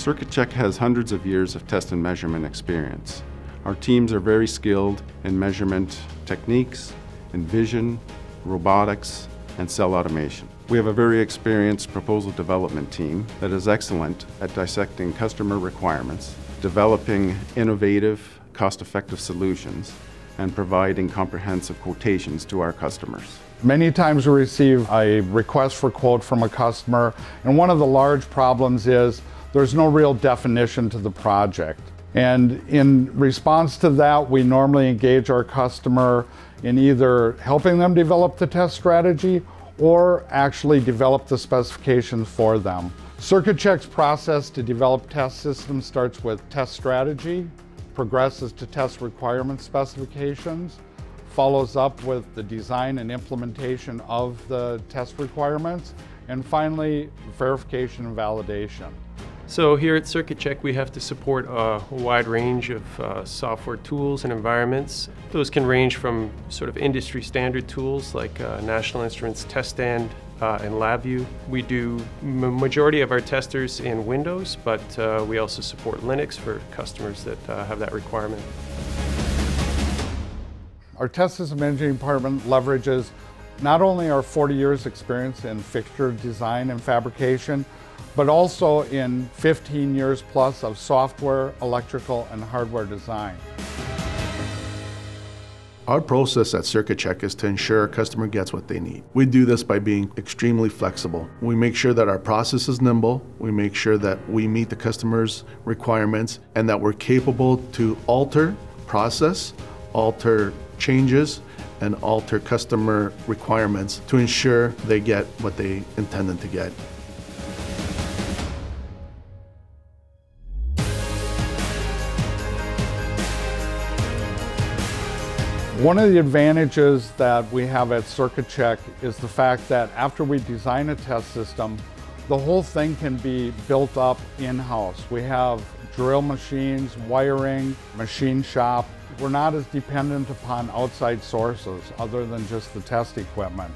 Circuit Check has hundreds of years of test and measurement experience. Our teams are very skilled in measurement techniques, in vision, robotics, and cell automation. We have a very experienced proposal development team that is excellent at dissecting customer requirements, developing innovative, cost-effective solutions, and providing comprehensive quotations to our customers. Many times we receive a request for quote from a customer, and one of the large problems is there's no real definition to the project. And in response to that, we normally engage our customer in either helping them develop the test strategy or actually develop the specifications for them. Circuit Check's process to develop test systems starts with test strategy, progresses to test requirement specifications, follows up with the design and implementation of the test requirements, and finally, verification and validation. So here at Circuit Check, we have to support a wide range of uh, software tools and environments. Those can range from sort of industry standard tools like uh, National Instruments Test Stand uh, and LabVIEW. We do majority of our testers in Windows, but uh, we also support Linux for customers that uh, have that requirement. Our test system engineering department leverages not only our 40 years experience in fixture design and fabrication, but also in 15 years plus of software, electrical, and hardware design. Our process at Circuit Check is to ensure our customer gets what they need. We do this by being extremely flexible. We make sure that our process is nimble, we make sure that we meet the customer's requirements, and that we're capable to alter process, alter changes, and alter customer requirements to ensure they get what they intended to get. One of the advantages that we have at Circuit Check is the fact that after we design a test system, the whole thing can be built up in-house. We have drill machines, wiring, machine shop. We're not as dependent upon outside sources other than just the test equipment.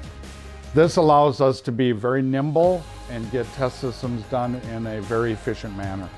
This allows us to be very nimble and get test systems done in a very efficient manner.